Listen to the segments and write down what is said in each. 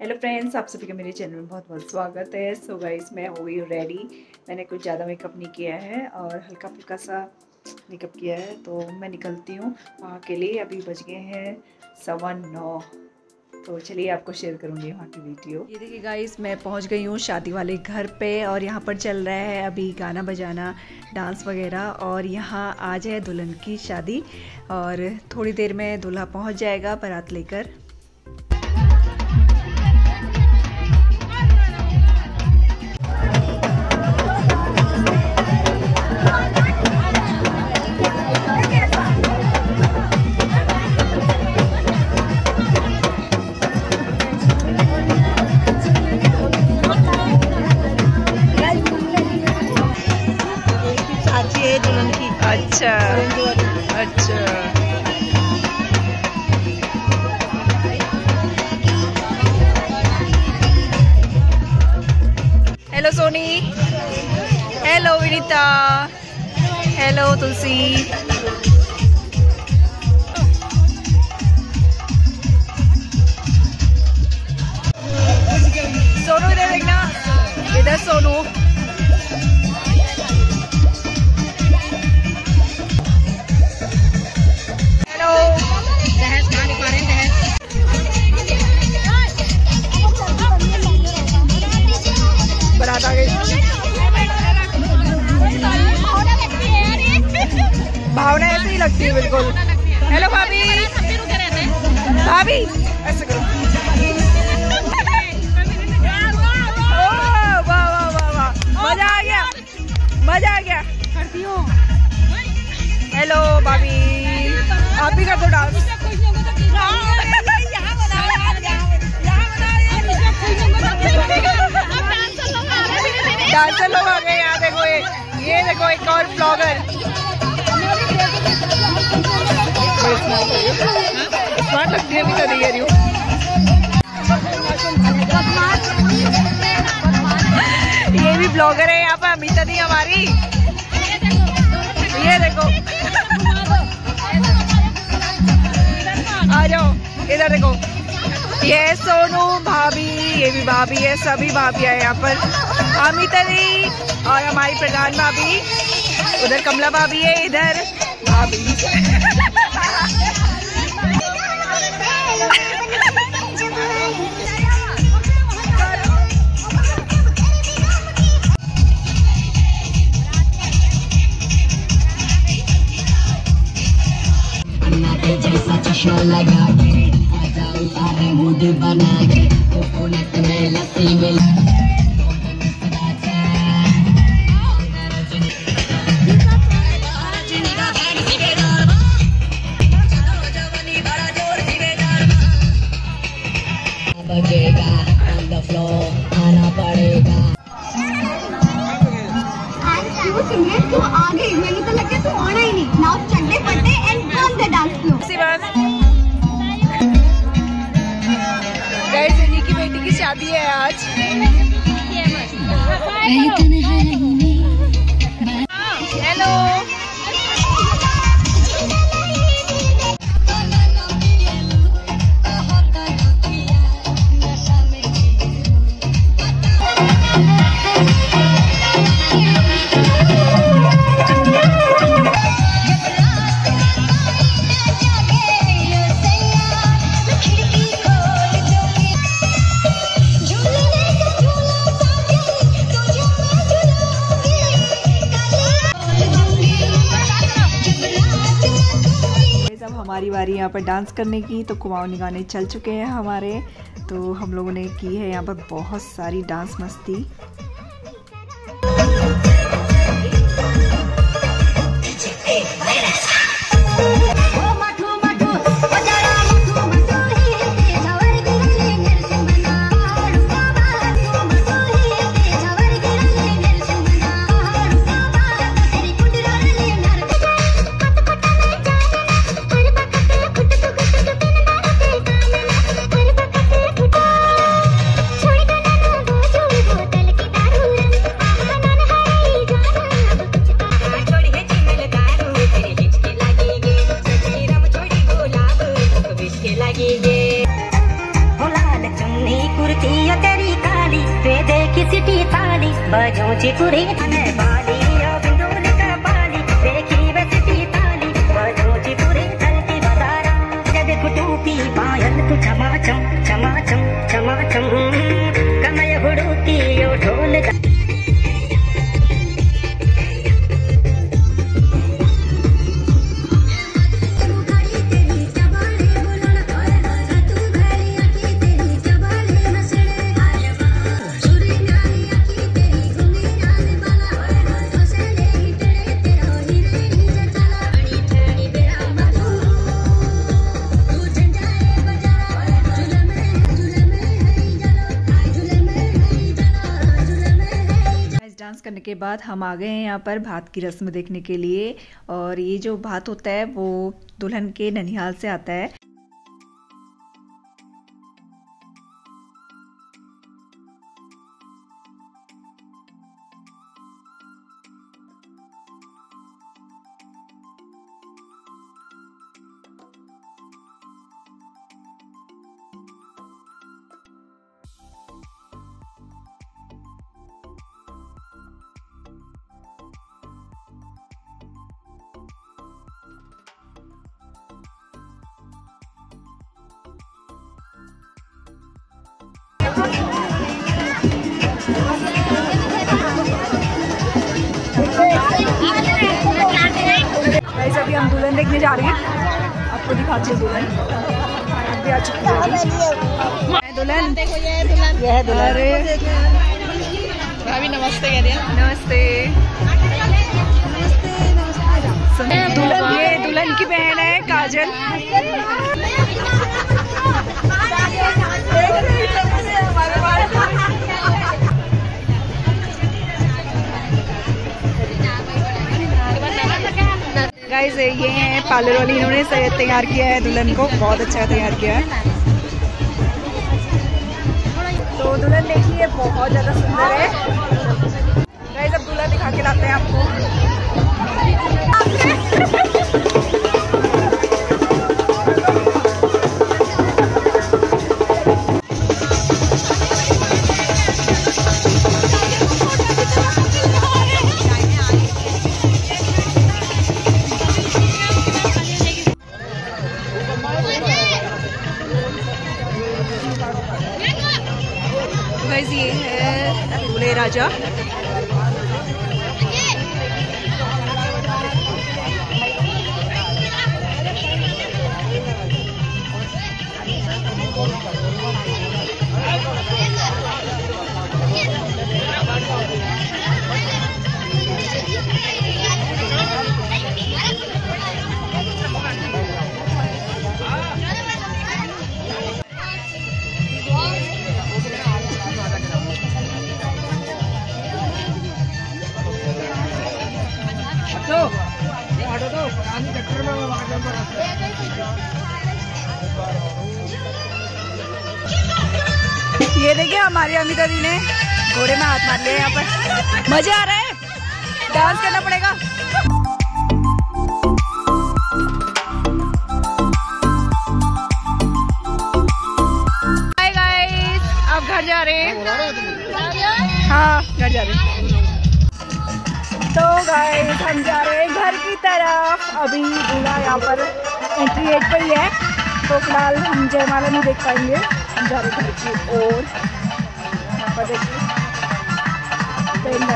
Hello friends आप सभी का मेरे चैनल में बहुत बहुत स्वागत है। सो गाइस मैं हो गई रेडी मैंने कुछ ज़्यादा मेकअप नहीं किया है और हल्का फुल्का सा मेकअप किया है तो मैं निकलती हूँ। वहाँ के लिए अभी बज गए हैं सवा नौ। तो चलिए आपको शेयर करूँगी वहाँ की वीडियो ये देखिए गाइस मैं पहुँच गई हूँ शादी वाले घर पे और यहाँ पर चल रहा है अभी गाना बजाना डांस वगैरह और यहाँ आज है दुल्हन की शादी और थोड़ी देर में दूल्हा पहुँच जाएगा बारात लेकर। हेलो तुलसी भावना ऐसे ही लगती है बिल्कुल। हेलो, भाभी। भाभी। मज़ा आ गया। मज़ा आ गया। हेलो, भाभी। आप भी कर दो डांस। डांसर लोग आ गए यहाँ, देखो ये। देखो, एक और ब्लॉगर ये भी ब्लॉगर है यहाँ पर अमिता दी हमारी। ये देखो। आ जाओ, इधर देखो। ये सोनू भाभी, ये भी भाभी है, सभी भाभी है यहाँ पर। अमिता दी और हमारी प्रधान भाभी। उधर कमला भाभी है, इधर। चश्मा लगा के बना के कोकोनट में लस्सी में शादी है आज। हमारी बारी यहाँ पर डांस करने की तो कुमाऊनी गाने चल चुके हैं हमारे। तो हम लोगों ने की है यहाँ पर बहुत सारी डांस मस्ती। देखी सिटी ताली बजूची पुरी थाने बाली के बाद हम आ गए हैं यहाँ पर भात की रस्म देखने के लिए और ये जो भात होता है वो दुल्हन के ननिहाल से आता है। गाइस अभी हम दुल्हन देखने जा रहे हैं। आपको दिखाते हैं दुल्हन। अभी आ चुकी है दुल्हन। यह है दुल्हन। अरे। भाभी नमस्ते कह रही नमस्ते। दुल्हन ये दुल्हन की बहन है काजल। गाइस ये हैं पार्लर वाली इन्होंने तैयार किया है, दुल्हन को बहुत अच्छा तैयार किया है। तो दुल्हन देखिए बहुत ज़्यादा सुंदर है। ये देखिए हमारी अमिता दी ने घोड़े में हाथ मार लिया यहाँ पर। मज़ा आ रहा है? डांस करना पड़ेगा। घर जा रहे हैं? घर जा रहे तो गाइस हम जा रहे हैं घर की तरफ़। अभी दूल्हा यहाँ पर एंट्री गेट पर ही है। तो फ़िलहाल हम जयमाला नहीं देख पाएँगे। की ओर यहाँ पर देखिए।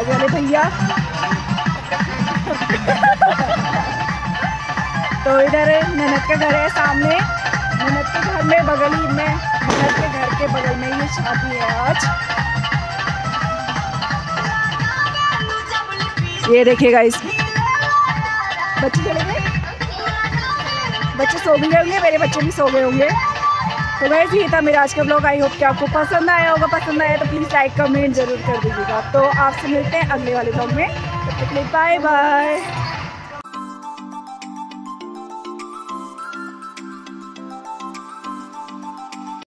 वाले भैया। तो इधर ननद का घर है सामने। ननद के घर में बगल ही में, ननद के घर के बगल में ये शादी है आज। ये देखिएगा इस बच्चे चले गए? बच्चे सो भी गए होंगे? मेरे बच्चे भी सो गए होंगे। तो वैसे ही था मेरा आज का ब्लॉग आई होप कि आपको पसंद आया होगा. पसंद आया तो प्लीज़ लाइक कमेंट ज़रूर कर दीजिएगा. तो आपसे मिलते हैं अगले वाले ब्लॉग में. तब तक बाय बाय